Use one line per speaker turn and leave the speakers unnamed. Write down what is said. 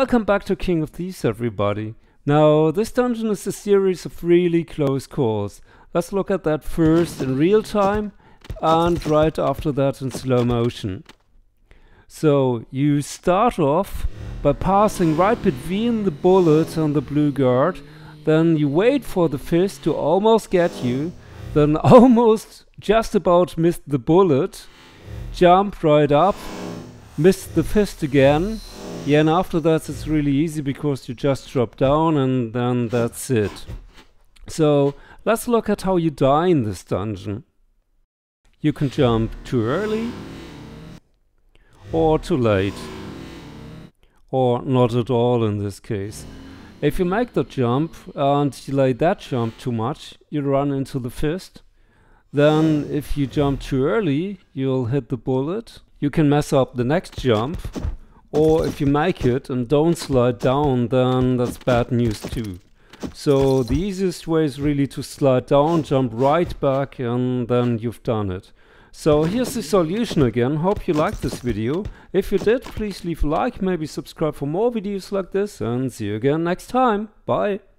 Welcome back to King of Thieves everybody. Now this dungeon is a series of really close calls. Let's look at that first in real time and right after that in slow motion. So you start off by passing right between the bullet and the blue guard, then you wait for the fist to almost get you, then almost just about miss the bullet, jump right up, miss the fist again, yeah, and after that it's really easy because you just drop down and then that's it. So let's look at how you die in this dungeon. You can jump too early or too late or not at all in this case. If you make the jump and delay that jump too much, you run into the fist. Then if you jump too early, you'll hit the bullet. You can mess up the next jump or if you make it and don't slide down, then that's bad news too. So the easiest way is really to slide down, jump right back and then you've done it. So here's the solution again, hope you liked this video. If you did, please leave a like, maybe subscribe for more videos like this and see you again next time. Bye!